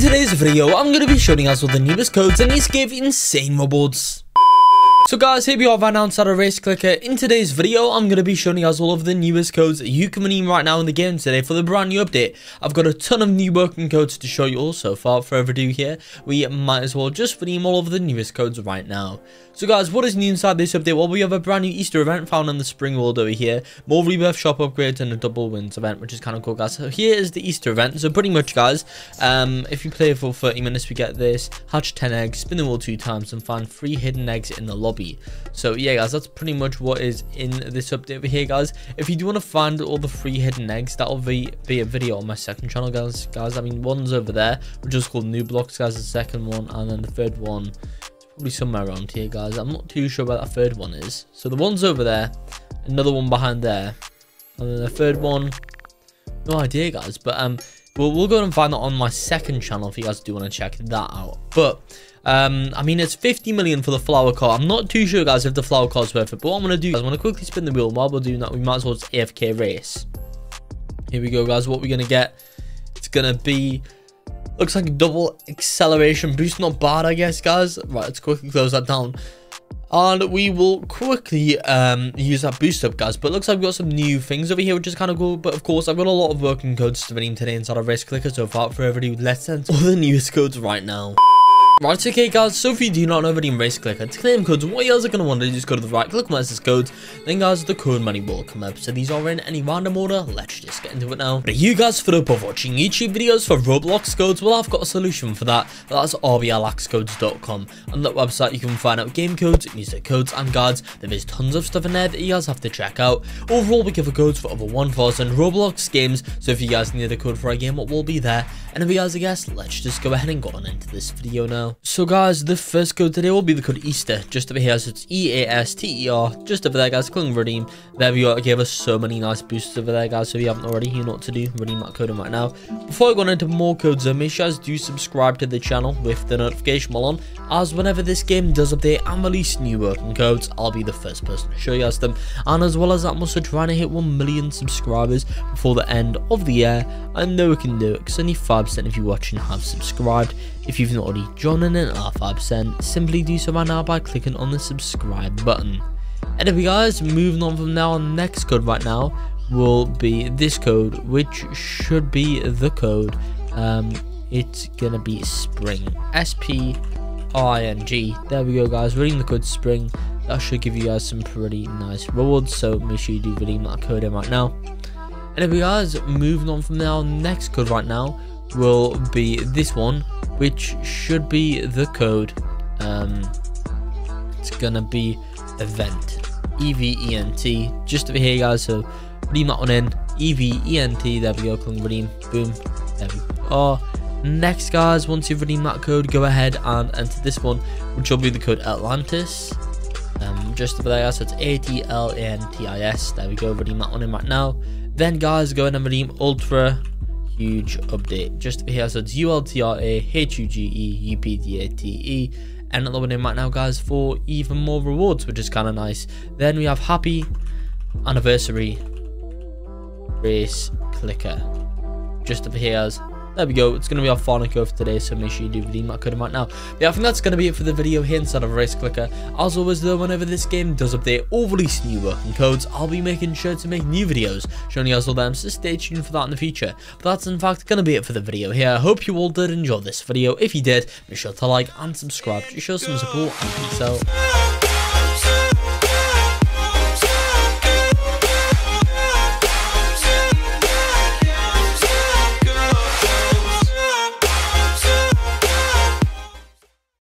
In today's video, I'm going to be showing us all the newest codes and these give insane rewards. So guys, here we are right now inside of Race Clicker. In today's video, I'm going to be showing you guys all of the newest codes you can redeem right now in the game today for the brand new update. I've got a ton of new working codes to show you all, so far further ado here, we might as well just redeem all of the newest codes right now. So guys, what is new inside this update? Well, we have a brand new Easter event found in the Spring World over here, more Rebirth Shop upgrades and a Double Wins event, which is kind of cool guys. So here is the Easter event. So pretty much guys, um, if you play for 30 minutes, we get this, hatch 10 eggs, spin the wheel two times and find three hidden eggs in the lobby So yeah, guys, that's pretty much what is in this update over here, guys. If you do want to find all the free hidden eggs, that'll be, be a video on my second channel, guys. Guys, I mean, one's over there, which is called New Blocks, guys, the second one, and then the third one probably somewhere around here, guys. I'm not too sure where that third one is. So the one's over there, another one behind there, and then the third one, no idea, guys. But um, we'll, we'll go and find that on my second channel if you guys do want to check that out. But um, I mean, it's 50 million for the flower car. I'm not too sure, guys, if the flower card's worth it. But what I'm going to do is I'm going to quickly spin the wheel. While we're doing that, we might as well just AFK race. Here we go, guys. What we're going to get, it's going to be... Looks like a double acceleration boost. Not bad, I guess, guys. Right, let's quickly close that down. And we will quickly um, use that boost up, guys. But looks like we've got some new things over here, which is kind of cool. But of course, I've got a lot of working codes to redeem today inside of Race Clicker. So without further ado, let's enter all the newest codes right now. Right, okay guys, so if you do not know the race clicker, to claim codes, what you guys are going to want to is go to the right, click on this codes, then guys, the code money will come up. So these are in any random order, let's just get into it now. But you guys fed up of watching YouTube videos for Roblox codes, well I've got a solution for that, that's rblxcodes.com. On that website you can find out game codes, music codes and guides, there is tons of stuff in there that you guys have to check out. Overall we give a codes for over 1000 Roblox games, so if you guys need a code for a game, it will be there. And if you guys are guess, let's just go ahead and go on into this video now. So guys, the first code today will be the code Easter, just over here, so it's E-A-S-T-E-R, just over there guys, click redeem, there we go, it gave us so many nice boosts over there guys, so if you haven't already, you know what to do, redeem that code right now. Before I go on into more codes though, make sure you guys do subscribe to the channel with the notification bell on, as whenever this game does update and release new working codes, I'll be the first person to show you guys them, and as well as that, I'm also trying to hit 1 million subscribers before the end of the year, I know we can do it, because only 5% of you watching have subscribed, if you've not already joined in and are 5%, simply do so right now by clicking on the subscribe button. Anyway guys, moving on from now, next code right now will be this code, which should be the code. Um, it's gonna be spring, S-P-R-I-N-G. There we go guys, reading the code spring. That should give you guys some pretty nice rewards, so make sure you do redeem that code in right now. Anyway guys, moving on from now, next code right now will be this one, which should be the code. Um, it's gonna be event, E V E N T, just over here, guys. So redeem that one in, E V E N T. There we go. Click redeem. Boom. There we go. Next, guys, once you've redeemed that code, go ahead and enter this one, which will be the code Atlantis. Um, just over there, so it's A T L A N T I S. There we go. Redeem that one in right now. Then, guys, go ahead and redeem Ultra huge update. Just here, so it's U-L-T-R-A-H-U-G-E-U-P-D-A-T-E. And another one in right now, guys, for even more rewards, which is kind of nice. Then we have Happy Anniversary Race Clicker. Just over here, there we go. It's going to be our final code for today, so make sure you do redeem that code right now. But yeah, I think that's going to be it for the video here inside of Race Clicker. As always, though, whenever this game does update or release new working codes, I'll be making sure to make new videos showing you guys all them, so stay tuned for that in the future. But that's in fact going to be it for the video here. I hope you all did enjoy this video. If you did, make sure to like and subscribe to show some support and peace out.